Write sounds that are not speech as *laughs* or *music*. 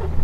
you *laughs*